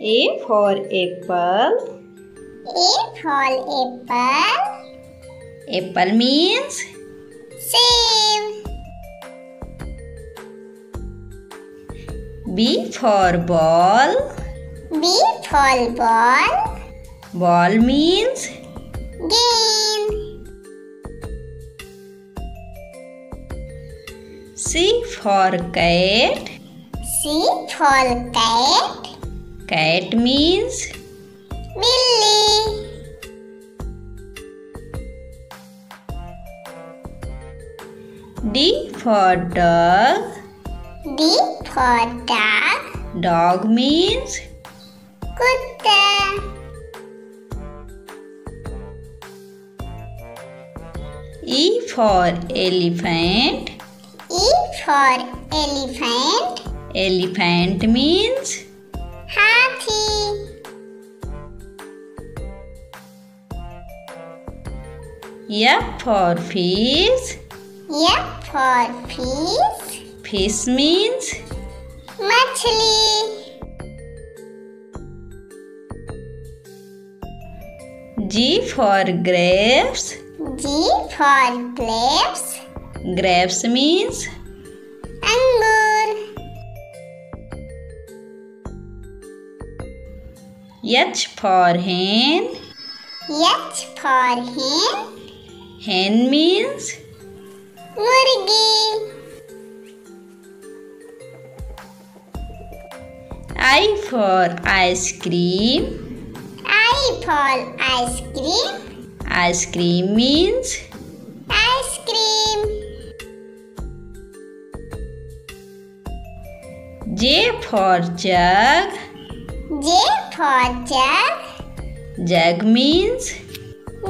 A for apple. A for apple. Apple means Save. B for ball. B for ball. Ball means Game. C for cat. C for cat. Cat means Billy. D for dog. D for dog. Dog means Kutta. E for elephant. E for elephant. Elephant means Hathi. F for fish. F for fish. Fish means Machli. G for grapes. G for grapes. Grapes means H for hen. H for hen. Hen means Murgi. I for ice cream. I for ice cream. Ice cream means Ice cream. J for jug. J for jug. Jug means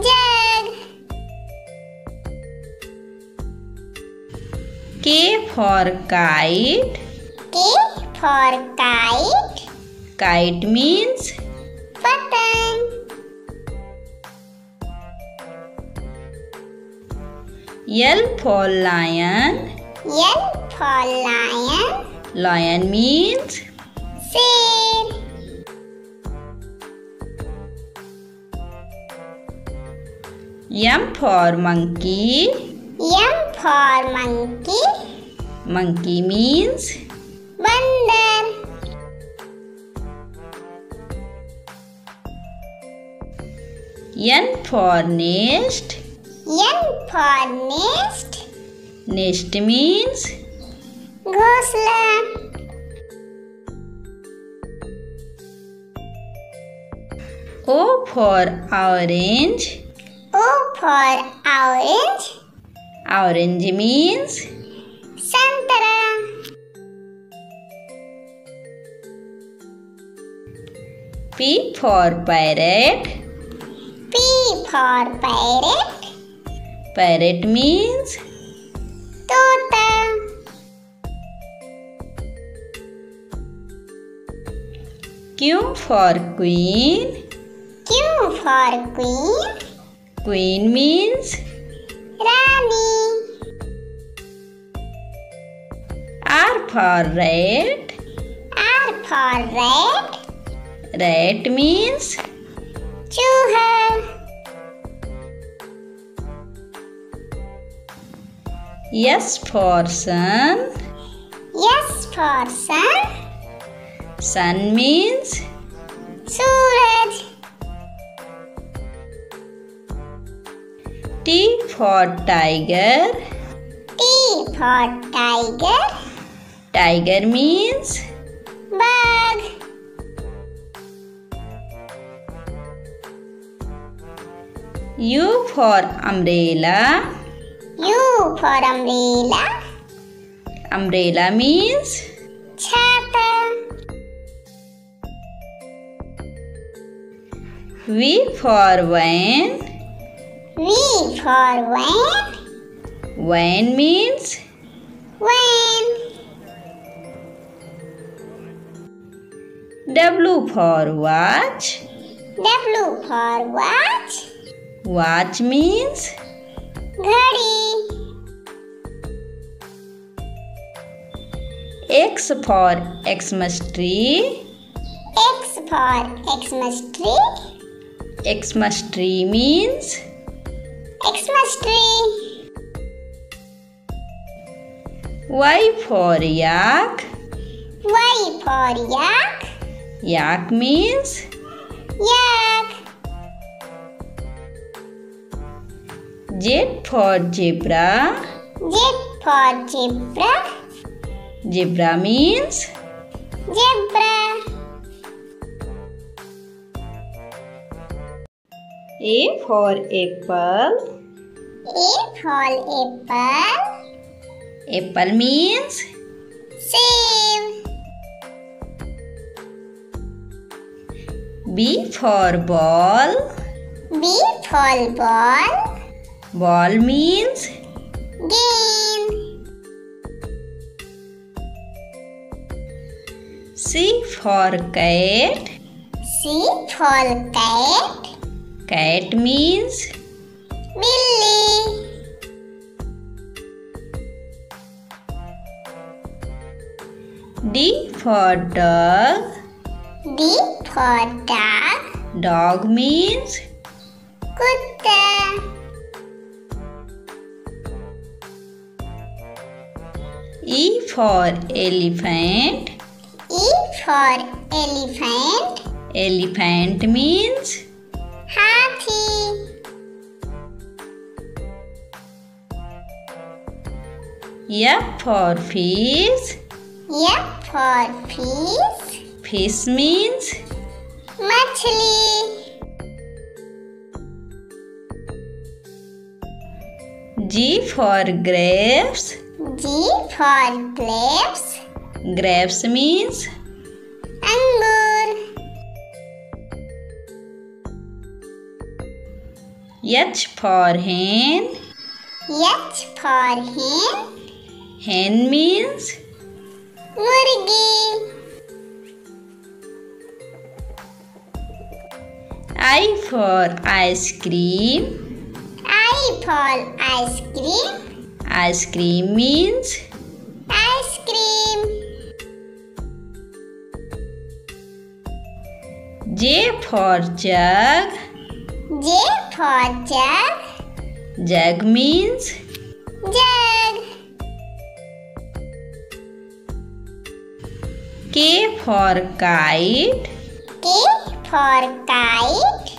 Jug. K for kite. K for kite. Kite means Patang. L for lion. L for lion. Lion means Sir. M for monkey. M for monkey. Monkey means Bandar. N for nest. N for nest. Nest means Ghosla. O for orange. For orange. Orange means Santara. P for parrot. P for parrot. Parrot means Tota. Q for queen. Q for queen. Queen means Rani. R for rat. R for rat. Rat means Chooha. S for sun. S for sun. Sun means Suraj. T for tiger. T for tiger. Tiger means Bug. U for umbrella. U for umbrella. Umbrella means Chata. V for van. V for van. Van means Van. W for watch. W for watch. Watch means Ghadi. X for Xmas tree. X for Xmas tree. Xmas tree means Xmas tree. Y for yak. Y for yak. Yak means Yak. Z for zebra. Z for zebra. Zebra means Zebra. A for apple. A for apple. Apple means Save. B for ball. B for ball. Ball means Game. C for cat. C for cat. Cat means D for dog. D for dog. Dog means Kutta. E for elephant. E for elephant. Elephant means Hathi. F for fish. F for fish. Fish means Machli. G for grapes. G for grapes. Grapes means Angur. H for hen. H for hen. Hen means I for ice cream. I for ice cream. Ice cream means Ice cream. J for jug. J for jug. Jug means K for kite. K for kite.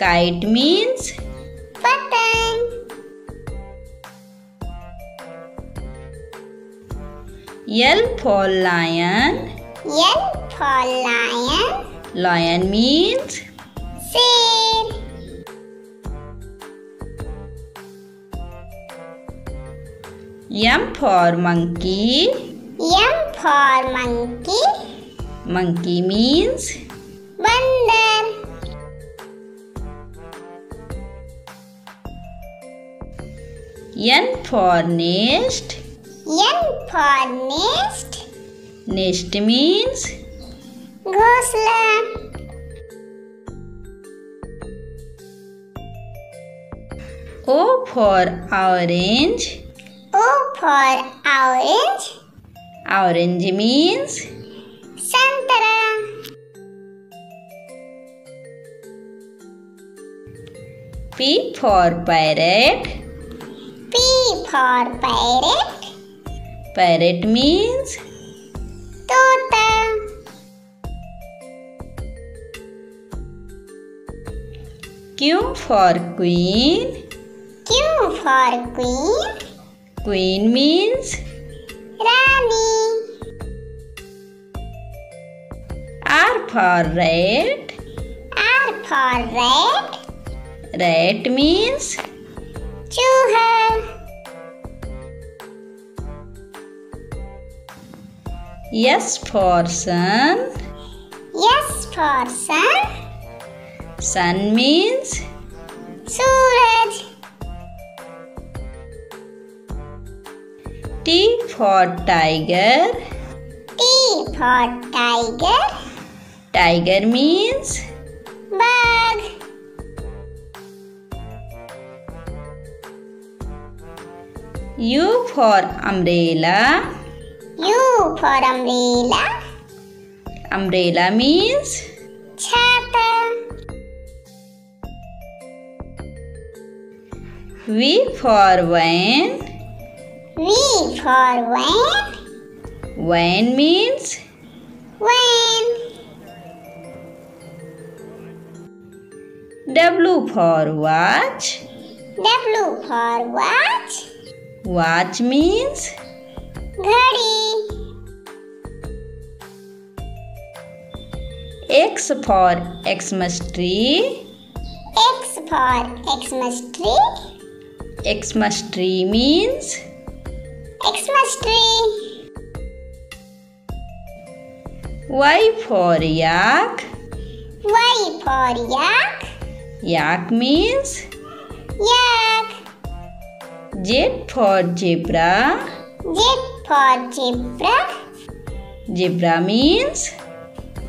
Kite means Patang. L for lion. L for lion. Lion means Sir. M for monkey. M for monkey. Monkey means Bandar. N for nest. N for nest. Nest means Ghosla. O for orange. O for orange. Orange means Santara. P for parrot. P for parrot. Parrot means Tota. Q for queen. Q for queen. Queen means Rani. For. R for rat. Rat means Chooha. S for sun. S for sun. Sun means Suraj. T for tiger. T for tiger. Tiger means Bug. U for umbrella. U for umbrella. Umbrella means छाता V for van. V for van Van means W for watch. W for watch Watch means? घड़ी X for Xmas tree. X for Xmas tree. Xmas tree means? Xmas tree. Y for yak. Y for yak Yak means yak. Z for zebra. Z for zebra. Zebra means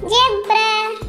zebra